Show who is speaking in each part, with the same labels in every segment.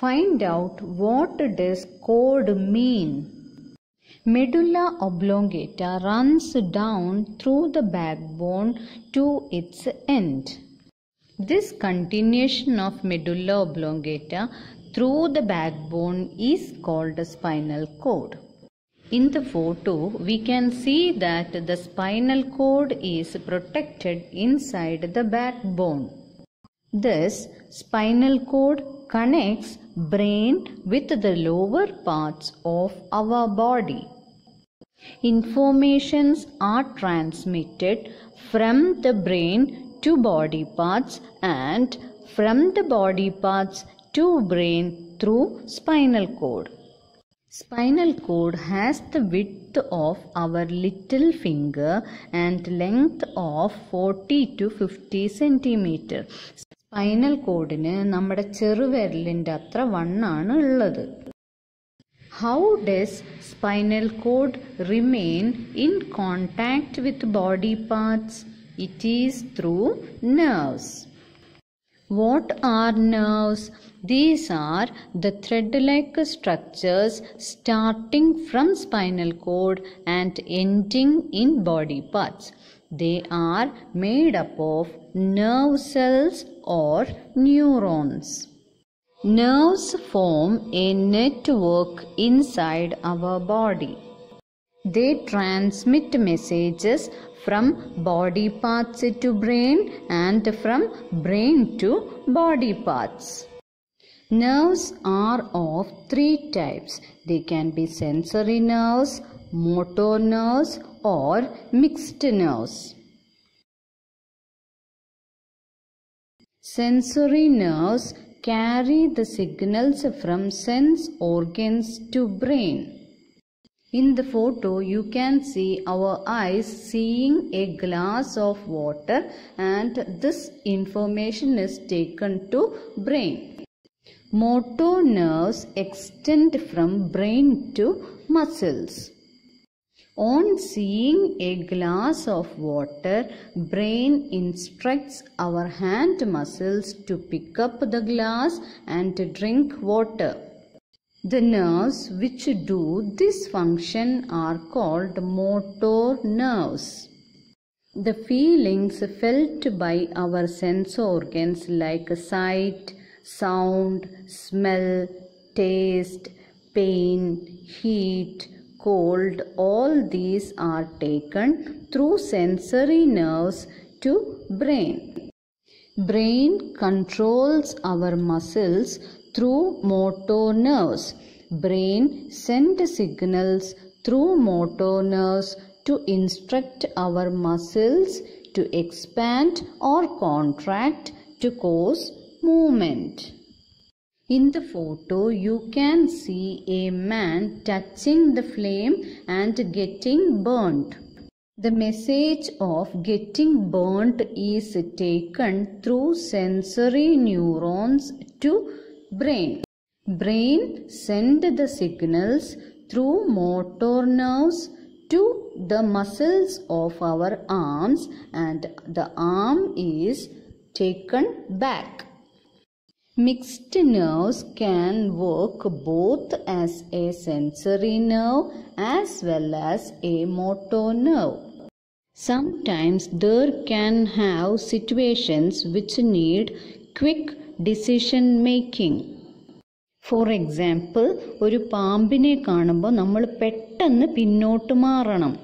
Speaker 1: Find out what does cord mean. Medulla oblongata runs down through the backbone to its end. This continuation of medulla oblongata through the backbone is called a spinal cord. In the photo, we can see that the spinal cord is protected inside the backbone. This spinal cord connects brain with the lower parts of our body. Informations are transmitted from the brain to body parts and from the body parts to brain through spinal cord. Spinal cord has the width of our little finger and length of 40 to 50 centimeter. Spinal കോഡിന് നമ്മുടെ ചെറുവിരലിന്റെ അത്ര വണ്ണാണ് ഉള്ളത് how does spinal cord remain in contact with body parts it is through nerves. What are nerves? These are the thread-like structures starting from spinal cord and ending in body parts. They are made up of nerve cells or neurons. Nerves form a network inside our body. They transmit messages from body parts to brain and from brain to body parts. Nerves are of three types. They can be sensory nerves, motor nerves, or mixed nerves. Sensory nerves carry the signals from sense organs to brain. In the photo, you can see our eyes seeing a glass of water and this information is taken to brain. Motor nerves extend from brain to muscles. On seeing a glass of water, brain instructs our hand muscles to pick up the glass and drink water. The nerves which do this function are called motor nerves. The feelings felt by our sense organs like sight, sound, smell, taste, pain, heat, cold, all these are taken through sensory nerves to brain. Brain controls our muscles through motor nerves. Brain sends signals through motor nerves to instruct our muscles to expand or contract to cause movement. In the photo, you can see a man touching the flame and getting burnt. The message of getting burnt is taken through sensory neurons to brain. Brain send the signals through motor nerves to the muscles of our arms and the arm is taken back. Mixed nerves can work both as a sensory nerve as well as a motor nerve. Sometimes there can have situations which need quick decision making. For example ഒരു പാമ്പിനെ കാണുമ്പോൾ നമ്മൾ പെട്ടെന്ന് പിന്നോട്ട് മാറണം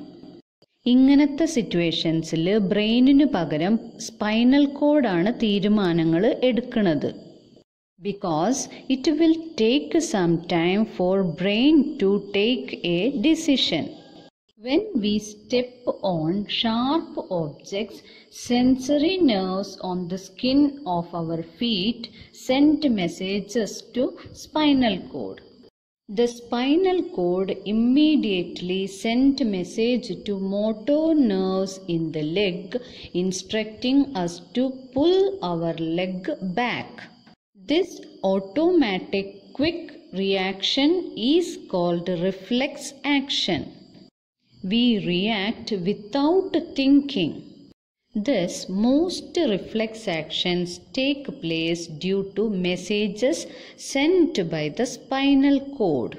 Speaker 1: ഇങ്ങനത്തെ സിറ്റുവേഷൻസിൽ ബ്രെയിനിന് പകരം spinal കോഡാണ് തീരുമാനങ്ങൾ എടുക്കുന്നത് because it will take some time for brain to take a decision. When we step on sharp objects, sensory nerves on the skin of our feet send messages to spinal cord. The spinal cord immediately sent message to motor nerves in the leg instructing us to pull our leg back. This automatic quick reaction is called reflex action. We react without thinking. Thus, most reflex actions take place due to messages sent by the spinal cord.